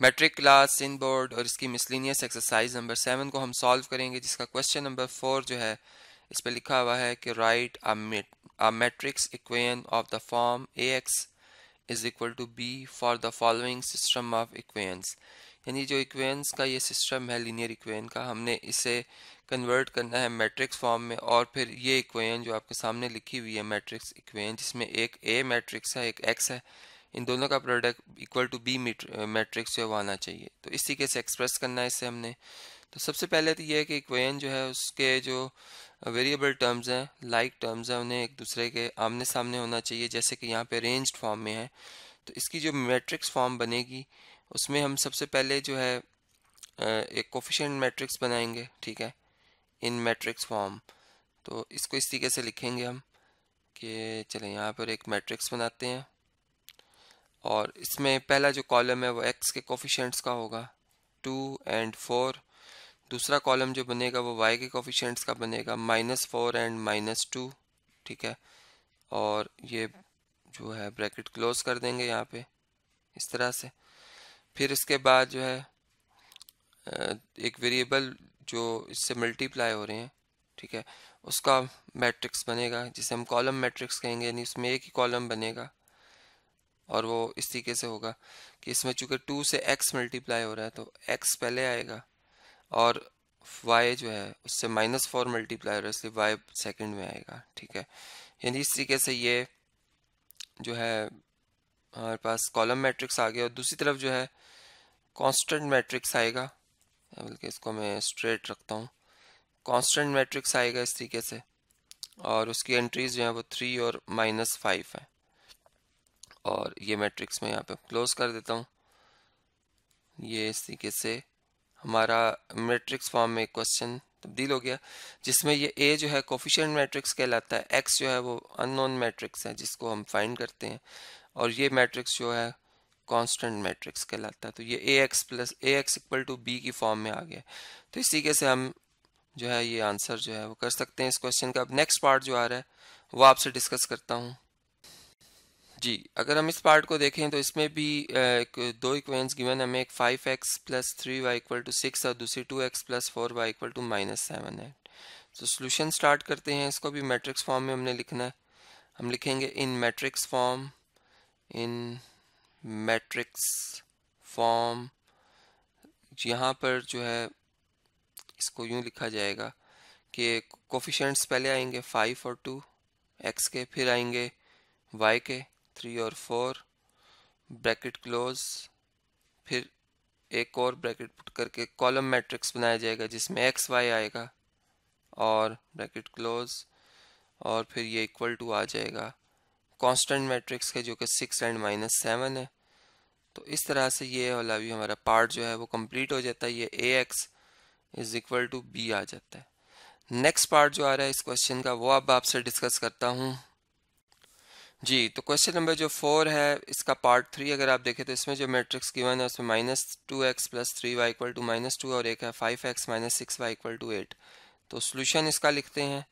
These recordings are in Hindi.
मेट्रिक क्लास इन बोर्ड और इसकी मिसलिनियस एक्सरसाइज नंबर सेवन को हम सॉल्व करेंगे, जिसका क्वेश्चन नंबर फोर जो है, इस पर लिखा हुआ है कि write a matrix of the form A X is equal to B for the following system of equations. यानी जो इक्वेंस का ये सिस्टम है लीनियर इक्वेन का, हमने इसे कन्वर्ट करना है मैट्रिक्स फॉर्म में और फिर ये इक्वेन जो आपके सामने लिखी हुई है मैट्रिक्स इक्वेन जिसमें एक ए मैट्रिक्स है, एक एक्स है इन दोनों का product equal to B matrix जो है वो आना चाहिए। तो इस तरीके से एक्सप्रेस करना है इससे हमने। तो सबसे पहले तो ये है कि इक्वेन जो है उसके जो वेरिएबल टर्म्स हैं लाइक टर्म्स हैं, उन्हें एक दूसरे के आमने सामने होना चाहिए, जैसे कि यहाँ पे रेंज फॉर्म में है। तो इसकी जो मैट्रिक्स फॉर्म बनेगी, उसमें हम सबसे पहले जो है एक कोफिशेंट मैट्रिक्स बनाएँगे, ठीक है? इन मैट्रिक्स फॉर्म तो इसको इस तरीके से लिखेंगे हम कि चलें, यहाँ पर एक मैट्रिक्स बनाते हैं। और इसमें पहला जो कॉलम है वो एक्स के कोफिशेंट्स का होगा। टू एंड फोर दूसरा कॉलम जो बनेगा वो वाई के कोफिशेंट्स का बनेगा। Minus four and minus two ठीक है? और ये जो है ब्रैकेट क्लोज कर देंगे यहाँ पे, इस तरह से। फिर इसके बाद जो है एक वेरिएबल जो इससे मल्टीप्लाई हो रहे हैं। ठीक है? उसका मैट्रिक्स बनेगा, जिसे हम कॉलम मैट्रिक्स कहेंगे, यानी उसमें एक ही कॉलम बनेगा। और वो इस तरीके से होगा कि इसमें चूँकि टू से एक्स मल्टीप्लाई हो रहा है तो एक्स पहले आएगा और वाई जो है, उससे माइनस फोर मल्टीप्लाई हो रहा है, इसलिए वाई सेकेंड में आएगा, ठीक है? यानी इस तरीके से ये जो है, हमारे पास कॉलम मैट्रिक्स आ गया और दूसरी तरफ़ जो है, कांस्टेंट मैट्रिक्स आएगा। बल्कि इसको मैं स्ट्रेट रखता हूँ। कांस्टेंट मैट्रिक्स आएगा इस तरीके से और उसकी एंट्रीज जो है वो थ्री और माइनस फाइव है। और ये मैट्रिक्स मैं यहाँ पे क्लोज कर देता हूँ। ये इस तरीके से हमारा मैट्रिक्स फॉर्म में क्वेश्चन तब्दील हो गया, जिसमें ये ए जो है कोफिशियंट मैट्रिक्स कहलाता है एक्स जो है वो अननोन मैट्रिक्स है, जिसको हम फाइंड करते हैं। और ये मैट्रिक्स जो है कांस्टेंट मैट्रिक्स कहलाता है। तो ये A X plus A X equal to B की फॉर्म में आ गया। तो इस तरीके से हम जो है ये आंसर जो है वो कर सकते हैं इस क्वेश्चन का। अब नेक्स्ट पार्ट जो आ रहा है, वो आपसे डिस्कस करता हूँ। जी, अगर हम इस पार्ट को देखें तो इसमें भी एक, दो इक्वेंस गिवन हमें एक five x plus three y equal to six और दूसरी two x plus four y equal to minus seven है। तो सोल्यूशन स्टार्ट करते हैं। इसको भी मैट्रिक्स फॉर्म में हमने लिखना है। हम लिखेंगे in matrix form in matrix form यहाँ पर जो है, इसको यूँ लिखा जाएगा कि कोफिशेंट्स पहले आएँगे फाइव और टू एक्स के, फिर आएँगे वाई के। थ्री और फोर ब्रैकेट क्लोज फिर एक और ब्रैकेट पुट करके कॉलम मैट्रिक्स बनाया जाएगा, जिसमें एक्स वाई आएगा और ब्रैकेट क्लोज और फिर ये इक्वल टू आ जाएगा। कांस्टेंट मैट्रिक्स के जो कि सिक्स एंड माइनस सेवन है। तो इस तरह से ये वाला भी हमारा पार्ट जो है वो कंप्लीट हो जाता है, ये A X is equal to B आ जाता है। नेक्स्ट पार्ट जो आ रहा है इस क्वेश्चन का, वो अब आपसे डिस्कस करता हूँ। जी तो क्वेश्चन नंबर जो फोर है, इसका पार्ट थ्री अगर आप देखें तो इसमें जो मैट्रिक्स गिवन है, उसमें minus two x plus three y equal to minus two और एक है five x minus six y equal to eight तो सोल्यूशन इसका लिखते हैं।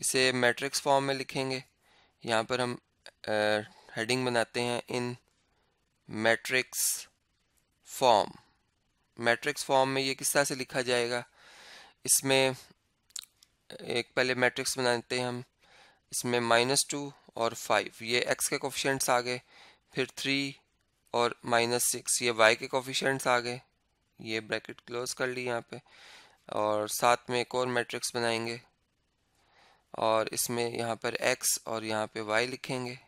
इसे मैट्रिक्स फॉर्म में लिखेंगे। यहाँ पर हम हेडिंग बनाते हैं in matrix form matrix form में ये किस तरह से लिखा जाएगा? इसमें, एक पहले मैट्रिक्स बनाते हैं हम। इसमें माइनस टू और फाइव ये एक्स के कोफिशेंट्स आ गए, फिर थ्री और माइनस सिक्स ये वाई के कोफिशेंट्स आ गए. ये ब्रैकेट क्लोज कर ली यहाँ पे. और साथ में एक और मैट्रिक्स बनाएँगे. और इसमें यहाँ पर एक्स और यहाँ पे वाई लिखेंगे.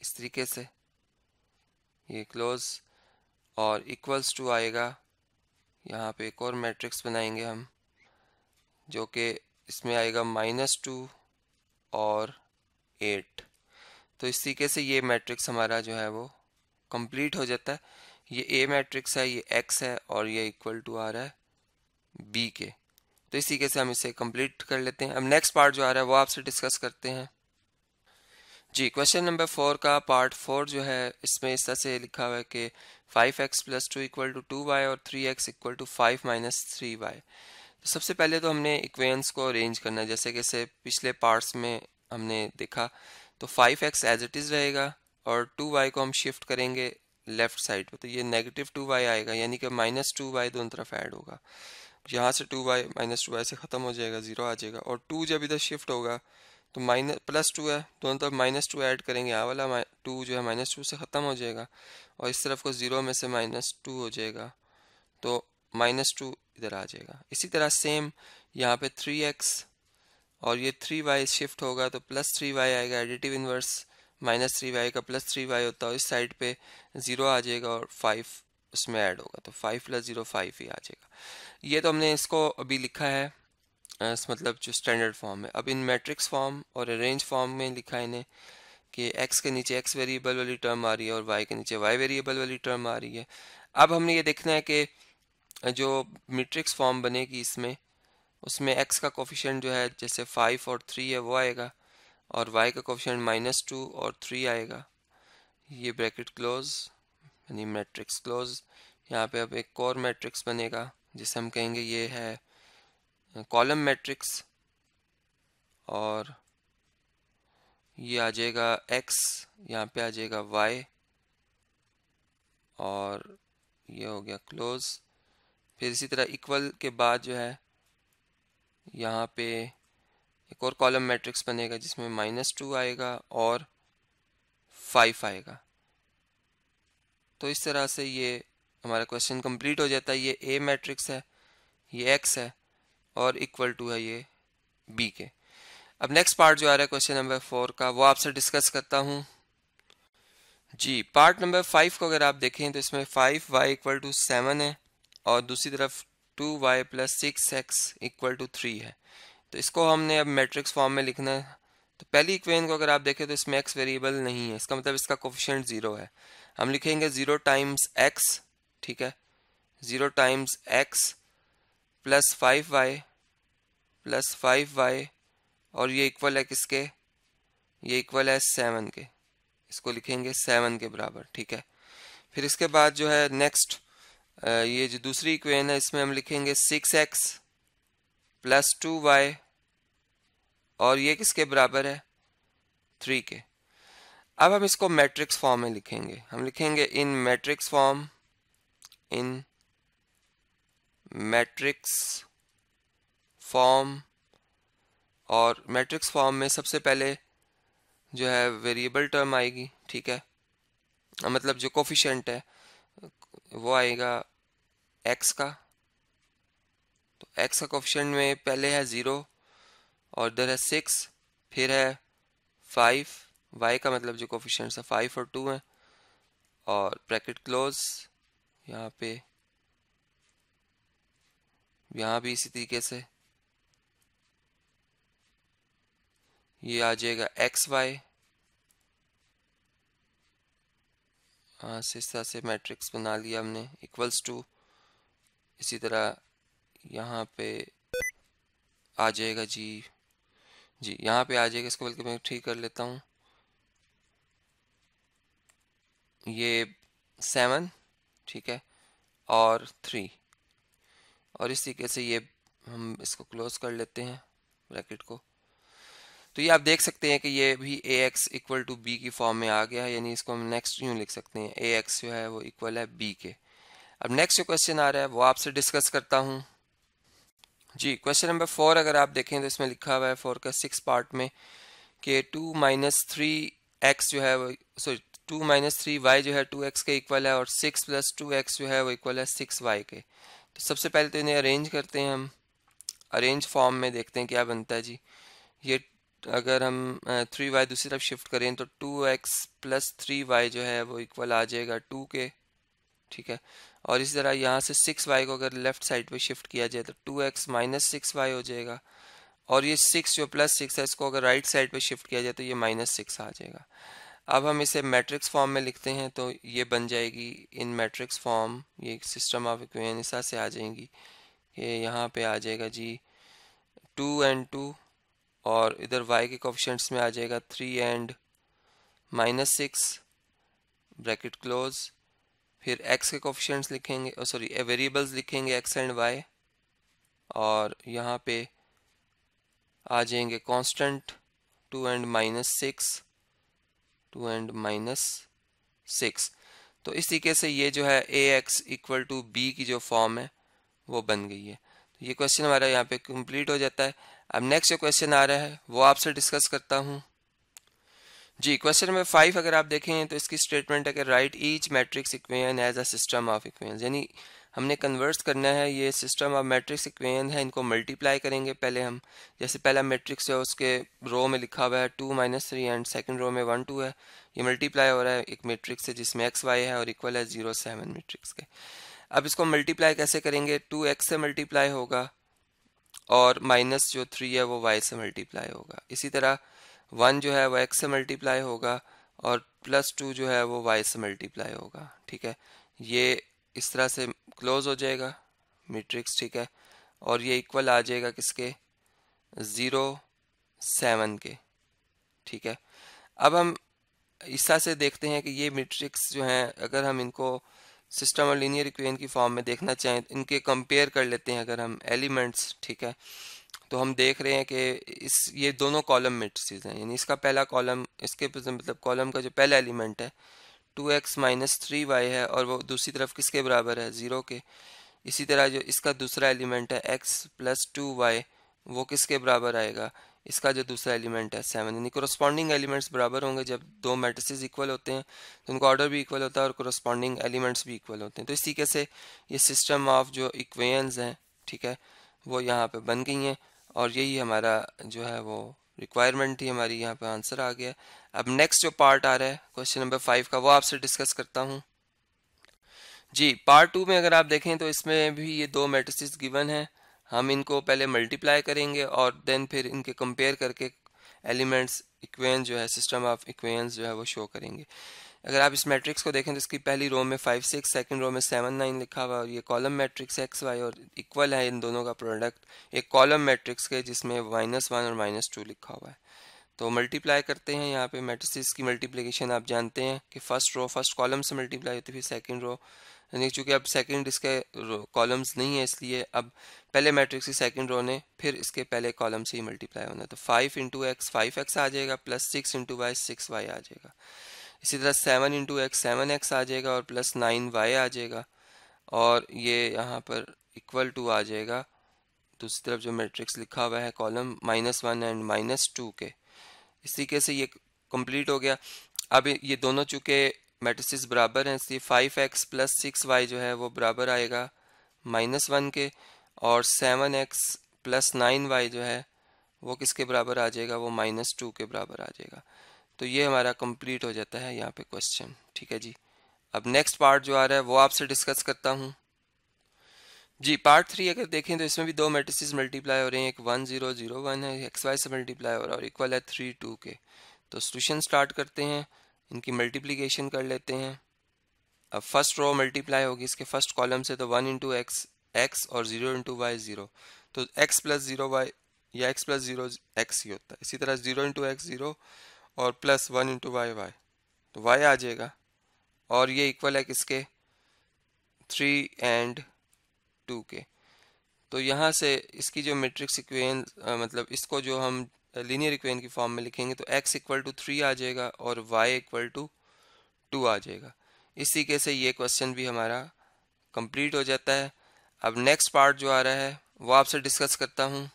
इस तरीके से. ये क्लोज और इक्वल्स टू आएगा. यहाँ पे एक और मैट्रिक्स बनाएँगे हम, जो कि इसमें आएगा माइनस टू और एट। तो इस तरीके से ये मैट्रिक्स हमारा जो है वो कंप्लीट हो जाता है। ये ए मैट्रिक्स है, ये एक्स है और ये इक्वल टू आ रहा है बी के। तो इस तरीके से हम इसे कंप्लीट कर लेते हैं। अब नेक्स्ट पार्ट जो आ रहा है वो आपसे डिस्कस करते हैं। जी, क्वेश्चन नंबर फोर का पार्ट फोर जो है, इसमें इस तरह से लिखा हुआ है कि five x plus two equal to two y और three x equal to five minus three y. तो सबसे पहले तो हमने इक्वेंस को अरेंज करना है। जैसे कि पिछले पार्ट्स में हमने देखा तो five x as it is रहेगा और टू वाई को हम शिफ्ट करेंगे लेफ़्ट साइड पे तो ये नेगेटिव टू वाई आएगा, यानी कि माइनस टू वाई दोनों तरफ़ ऐड होगा। यहाँ से two y minus two y से ख़त्म हो जाएगा ज़ीरो आ जाएगा, और टू जब इधर शिफ्ट होगा तो माइनस प्लस टू है, दोनों तरफ़ माइनस टू ऐड करेंगे, यहाँ वाला टू जो है माइनस टू से ख़त्म हो जाएगा, और इस तरफ़ को ज़ीरो में से माइनस टू हो जाएगा तो माइनस टू इधर आ जाएगा। इसी तरह सेम यहाँ पे थ्री एक्स और ये थ्री वाई शिफ्ट होगा तो प्लस थ्री वाई आएगा additive inverse minus three y का प्लस थ्री वाई होता है, इस साइड पे ज़ीरो आ जाएगा और फाइव उसमें ऐड होगा तो फाइव प्लस ज़ीरो फाइव ही आ जाएगा। ये तो हमने इसको अभी लिखा है इस मतलब जो स्टैंडर्ड फॉर्म है। अब इन मैट्रिक्स फॉर्म और अरेंज फॉर्म में लिखा है इन्हें कि x के नीचे x वेरिएबल वाली टर्म आ रही है और y के नीचे y वेरिएबल वाली टर्म आ रही है। अब हमने ये देखना है कि जो मैट्रिक्स फॉर्म बनेगी इसमें उसमें x का कोफिशेंट जो है, जैसे फाइव और थ्री है, वो आएगा और y का कोफिशेंट माइनस टू और थ्री आएगा। ये ब्रैकेट क्लोज यानी मैट्रिक्स क्लोज यहाँ पे अब एक और मैट्रिक्स बनेगा, जिसे हम कहेंगे ये है कॉलम मैट्रिक्स और ये आ जाएगा x, यहाँ पे आ जाएगा y और ये हो गया क्लोज फिर इसी तरह इक्वल के बाद जो है यहाँ पे एक और कॉलम मैट्रिक्स बनेगा जिसमें माइनस टू आएगा और फाइव आएगा। तो इस तरह से ये हमारा क्वेश्चन कंप्लीट हो जाता है। ये ए मैट्रिक्स है, ये एक्स है और इक्वल टू है ये बी के। अब नेक्स्ट पार्ट जो आ रहा है क्वेश्चन नंबर फोर का, वो आपसे डिस्कस करता हूँ। जी पार्ट नंबर फाइव को अगर आप देखें तो इसमें five y equal to seven है और दूसरी तरफ़ two y plus six x equal to three है। तो इसको हमने अब मैट्रिक्स फॉर्म में लिखना है। तो पहली इक्वेशन को अगर आप देखें तो इसमें एक्स वेरिएबल नहीं है। इसका मतलब इसका कोफिशिएंट ज़ीरो है। हम लिखेंगे ज़ीरो टाइम्स एक्स ठीक है? Zero times x plus five y plus five y और ये इक्वल है किसके? ये इक्वल है सेवन के। इसको लिखेंगे सेवन के बराबर, ठीक है? फिर इसके बाद जो है नेक्स्ट ये जो दूसरी इक्वेशन है, इसमें हम लिखेंगे six x plus two y और ये किसके बराबर है? थ्री के। अब हम इसको मैट्रिक्स फॉर्म में लिखेंगे। हम लिखेंगे in matrix form in matrix form और मैट्रिक्स फॉर्म में सबसे पहले जो है वेरिएबल टर्म आएगी, ठीक है? मतलब जो कोफिशेंट है, वो आएगा एक्स का। तो एक्स का कोफिशेंट में पहले है ज़ीरो और इधर है सिक्स फिर है फाइव वाई का मतलब जो कोफिशेंट्स है फाइव और टू है। और ब्रैकेट क्लोज यहाँ पे, यहाँ भी इसी तरीके से। ये आ जाएगा एक्स वाई हाँ इस तरह से मैट्रिक्स बना लिया हमने इक्वल्स टू इसी तरह यहाँ पे आ जाएगा जी। जी, यहाँ पे आ जाएगा, इसको बल्कि मैं ठीक कर लेता हूँ। ये सेवन ठीक है, और थ्री और इस तरीके से ये हम इसको क्लोज कर लेते हैं ब्रैकेट को। तो ये आप देख सकते हैं कि ये भी A X equal to B की फॉर्म में आ गया है, यानी इसको हम नेक्स्ट यूँ लिख सकते हैं। ए एक्स जो है वो इक्वल है बी के। अब नेक्स्ट जो क्वेश्चन आ रहा है, वो आपसे डिस्कस करता हूँ। जी क्वेश्चन नंबर फोर अगर आप देखें तो इसमें लिखा हुआ है फोर का सिक्स पार्ट में कि टू माइनस थ्री एक्स जो है वो sorry two minus three y जो है टू एक्स के इक्वल है और सिक्स प्लस टू एक्स जो है वो इक्वल है सिक्स वाई के। तो सबसे पहले तो इन्हें अरेंज करते हैं हम। अरेंज फॉर्म में देखते हैं क्या बनता है जी। ये अगर हम थ्री वाई दूसरी तरफ़ शिफ्ट करें तो two x plus three y जो है वो इक्वल आ जाएगा टू के, ठीक है। और इसी तरह यहाँ से सिक्स वाई को अगर लेफ़्ट साइड पे शिफ्ट किया जाए तो two x minus six y हो जाएगा। और ये सिक्स जो प्लस सिक्स है, इसको अगर राइट साइड पे शिफ्ट किया जाए तो ये माइनस सिक्स आ जाएगा। अब हम इसे मैट्रिक्स फॉर्म में लिखते हैं तो ये बन जाएगी इन मैट्रिक्स फॉर्म ये सिस्टम ऑफ़ इक्वेशन से आ जाएँगी। ये यहाँ पे आ जाएगा जी टू एंड टू और इधर वाई के कोफिशेंट्स में आ जाएगा three and minus six bracket close फिर x के कोफिशेंट्स लिखेंगे सॉरी वेरिएबल्स लिखेंगे x एंड y, और यहाँ पे आ जाएँगे constant two and minus six two and minus six तो इस तरीके से ये जो है A X equal to B की जो फॉर्म है, वो बन गई है। तो ये क्वेश्चन हमारा यहाँ पे कंप्लीट हो जाता है। अब नेक्स्ट जो क्वेश्चन आ रहा है, वो आपसे डिस्कस करता हूँ। जी क्वेश्चन नंबर फाइव अगर आप देखें तो इसकी स्टेटमेंट है कि write each matrix equation as a system of equation यानी हमने कन्वर्स करना है, ये सिस्टम ऑफ़ मैट्रिक्स इक्वेशन है, इनको मल्टीप्लाई करेंगे पहले हम। जैसे पहला मैट्रिक्स है, उसके रो में लिखा हुआ है two minus three and second row में वन टू है। ये मल्टीप्लाई हो रहा है एक मैट्रिक्स है जिसमें एक्स वाई है और इक्वल है ज़ीरो सेवन मैट्रिक्स के। अब इसको मल्टीप्लाई कैसे करेंगे? टू एक्स से मल्टीप्लाई होगा और माइनस जो थ्री है, वो वाई से मल्टीप्लाई होगा। इसी तरह वन जो है वो एक्स से मल्टीप्लाई होगा और प्लस टू जो है वो वाई से मल्टीप्लाई होगा, ठीक है? ये इस तरह से क्लोज हो जाएगा मैट्रिक्स ठीक है? और ये इक्वल आ जाएगा किसके? ज़ीरो सेवन के, ठीक है? अब हम इस तरह से देखते हैं कि ये मैट्रिक्स जो हैं, अगर हम इनको सिस्टम और लीनियर इक्वेशन की फॉर्म में देखना चाहें, इनके कंपेयर कर लेते हैं अगर हम एलिमेंट्स ठीक है? तो हम देख रहे हैं कि इस, ये दोनों कॉलम मेट्रिसेस हैं। यानी इसका पहला कॉलम इसके मतलब कॉलम का जो पहला एलिमेंट है two x minus three y है और वो दूसरी तरफ़ किसके बराबर है? ज़ीरो के। इसी तरह जो इसका दूसरा एलिमेंट है एक्स प्लस टू वाई वो किसके बराबर आएगा? इसका जो दूसरा एलिमेंट है सेवन यानी कोरस्पॉन्डिंग एलिमेंट्स बराबर होंगे जब दो मैट्रिसेस इक्वल होते हैं तो उनका ऑर्डर भी इक्वल होता है और कोरस्पॉन्डिंग एलिमेंट्स भी इक्वल होते हैं। तो इस तरीके से ये सिस्टम ऑफ़ जो इक्वेंस हैं, ठीक है, वो यहाँ पे बन गई हैं। और यही हमारा जो है वो रिक्वायरमेंट थी हमारी यहाँ पे आंसर आ गया अब नेक्स्ट जो पार्ट आ रहा है क्वेश्चन नंबर फाइव का, वो आपसे डिस्कस करता हूँ। जी पार्ट टू में अगर आप देखें तो इसमें भी ये दो मेट्रिसेस गिवन है। हम इनको पहले मल्टीप्लाई करेंगे और देन फिर इनके कंपेयर करके एलिमेंट्स इक्वेन जो है, सिस्टम ऑफ़ इक्वेंस जो है, वो शो करेंगे। अगर आप इस मैट्रिक्स को देखें तो इसकी पहली रो में फाइव सिक्स सेकंड रो में सेवन नाइन लिखा हुआ और ये कॉलम मैट्रिक्स एक्स वाई और इक्वल है इन दोनों का प्रोडक्ट एक कॉलम मैट्रिक्स के, जिसमें माइनस वन और माइनस टू लिखा हुआ है। तो मल्टीप्लाई करते हैं यहाँ पे मैट्रिक्स की मल्टीप्लिकेशन आप जानते हैं कि फ़र्स्ट रो फ़र्स्ट कॉलम से मल्टीप्लाई होती है, फिर सेकेंड रो यानी चूँकि अब सेकंड इसके कॉलम्स नहीं है, इसलिए अब पहले मैट्रिक्स की सेकंड रो ने, फिर इसके पहले कॉलम से ही मल्टीप्लाई होना तो five into x five x आ जाएगा plus six into y six y आ जाएगा। इसी तरह seven into x seven x आ जाएगा और प्लस नाइन वाई आ जाएगा। और ये यहाँ पर इक्वल टू आ जाएगा। दूसरी तरफ़ जो मैट्रिक्स लिखा हुआ है column minus one and minus two के। इस तरीके से ये कंप्लीट हो गया। अब ये दोनों चूँकि मैट्रिसेस बराबर हैं, इसलिए five x plus six y जो है वो बराबर आएगा माइनस वन के। और seven x plus nine y जो है, वो किसके बराबर आ जाएगा? वो माइनस टू के बराबर आ जाएगा। तो ये हमारा कंप्लीट हो जाता है यहाँ पे क्वेश्चन। ठीक है जी। अब नेक्स्ट पार्ट जो आ रहा है, वो आपसे डिस्कस करता हूँ। जी, पार्ट थ्री अगर देखें तो इसमें भी दो मेट्रिसेस मल्टीप्लाई हो रहे हैं। एक वन ज़ीरो ज़ीरो वन है, एक्स वाई से मल्टीप्लाई हो रहा है और इक्वल है थ्री टू के। तो सोल्यूशन स्टार्ट करते हैं, इनकी मल्टीप्लीकेशन कर लेते हैं। अब फ़र्स्ट रो मल्टीप्लाई होगी इसके फ़र्स्ट कॉलम से तो वन इंटू एक्स एक्स और ज़ीरो इंटू वाई ज़ीरो तो एक्स प्लस ज़ीरो वाई या एक्स प्लस ज़ीरो एक्स ही होता है। इसी तरह ज़ीरो इंटू एक्स ज़ीरो और plus one into y y तो वाई आ जाएगा। और ये इक्वल है किसके? थ्री एंड टू के। तो यहाँ से इसकी जो मेट्रिक्स इक्वेन मतलब इसको जो हम लीनियर इक्वेन की फॉर्म में लिखेंगे तो x इक्वल टू थ्री आ जाएगा और y इक्वल टू टू आ जाएगा। इस तरीके से ये क्वेश्चन भी हमारा कंप्लीट हो जाता है। अब नेक्स्ट पार्ट जो आ रहा है, वो आपसे डिस्कस करता हूँ।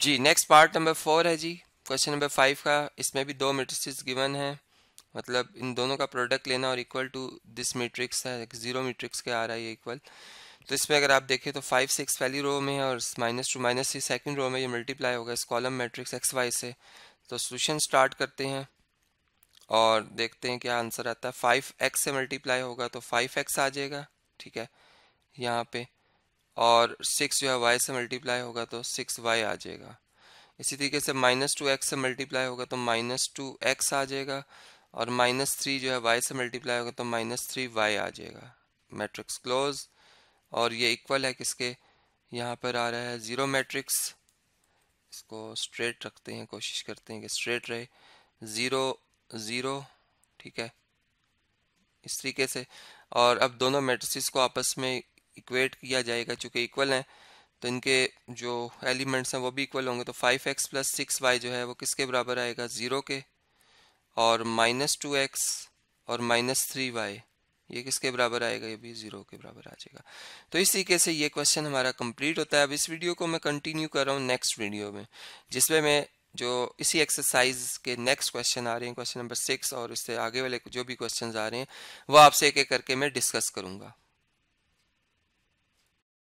जी नेक्स्ट पार्ट नंबर फोर है जी। क्वेश्चन नंबर फाइव का, इसमें भी दो मेट्रिक्स गिवन है। मतलब इन दोनों का प्रोडक्ट लेना और इक्वल टू दिस मेट्रिक्स है ज़ीरो मेट्रिक्स के आ रहा है इक्वल तो इसमें अगर आप देखें तो फाइव सिक्स पहली रो में है और minus two minus three second row में ये मल्टीप्लाई होगा इस कॉलम मैट्रिक्स एक्स वाई से। तो सोल्यूशन स्टार्ट करते हैं और देखते हैं क्या आंसर आता है। फाइव एक्स से मल्टीप्लाई होगा तो फाइव एक्स आ जाएगा, ठीक है? यहाँ पे। और सिक्स जो है वाई से मल्टीप्लाई होगा तो सिक्स वाई आ जाएगा। इसी तरीके से माइनस टू एक्स से मल्टीप्लाई होगा तो माइनस टू एक्स आ जाएगा। और माइनस थ्री जो है वाई से मल्टीप्लाई होगा तो माइनस थ्री वाई आ जाएगा। मैट्रिक्स क्लोज और ये इक्वल है किसके? यहाँ पर आ रहा है ज़ीरो मैट्रिक्स इसको स्ट्रेट रखते हैं, कोशिश करते हैं कि स्ट्रेट रहे। ज़ीरो ज़ीरो ठीक है। इस तरीके से। और अब दोनों मैट्रिक्स को आपस में इक्वेट किया जाएगा, चूँकि इक्वल हैं तो इनके जो एलिमेंट्स हैं वो भी इक्वल होंगे तो five x plus six y जो है वो किसके बराबर आएगा? ज़ीरो के। और माइनस टू एक्स और माइनस थ्री वाई ये किसके बराबर आएगा? ये भी ज़ीरो के बराबर आ जाएगा। तो इस तरीके से ये क्वेश्चन हमारा कंप्लीट होता है। अब इस वीडियो को मैं कंटिन्यू कर रहा हूँ नेक्स्ट वीडियो में, जिसमें मैं जो इसी एक्सरसाइज के नेक्स्ट क्वेश्चन आ रहे हैं क्वेश्चन नंबर सिक्स और इससे आगे वाले जो भी क्वेश्चन आ रहे हैं, वो आपसे एक एक करके मैं डिस्कस करूँगा।